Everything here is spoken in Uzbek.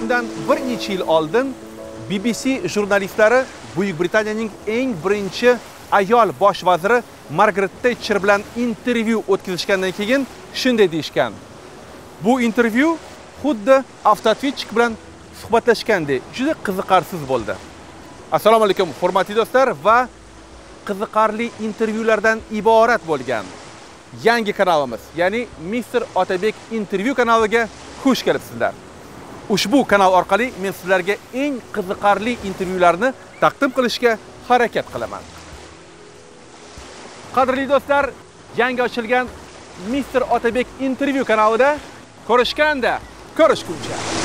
bundan bir necha yil oldin BBC jurnalistlari Buyuk Britaniyaning eng birinchi ayol bosh vaziri Margaret Thatcher bilan intervyu o'tkazishgandan keyin shunday deyishgan. Bu intervyu xuddi avtootvetchik bilan suhbatlashgandek juda qiziqarsiz bo'ldi. Assalomu alaykum, hurmatli do'stlar va qiziqarli intervyulardan iborat bo'lgan yangi kanalimiz, ya'ni Mr. Otabek intervyu kanaliga xush kelibsizlar. Ushbu kanal orqali men sizlarga eng qiziqarli intervyularni taqdim qilishga harakat qilaman. Qadrli do'stlar, yangi ochilgan mister Otabek intervyu kanalida ko'rishganda, ko'rishguncha.